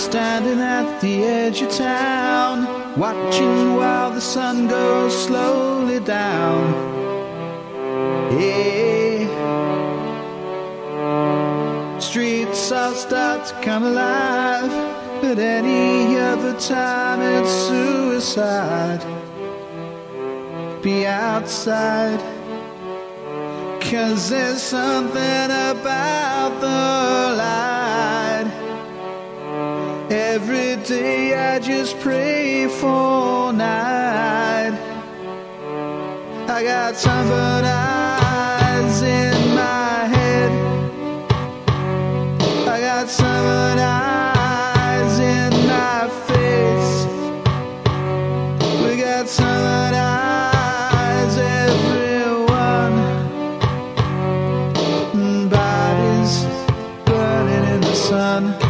standing at the edge of town, watching while the sun goes slowly down. Yeah. Streets all start to come alive, but any other time it's suicide. Be outside. Cause there's something about the I just pray for night. I got sunburned eyes in my head. I got sunburned eyes in my face. We got sunburned eyes, everyone. Mm, bodies burning in the sun.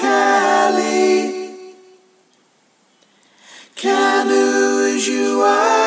Kali. Canoes you are.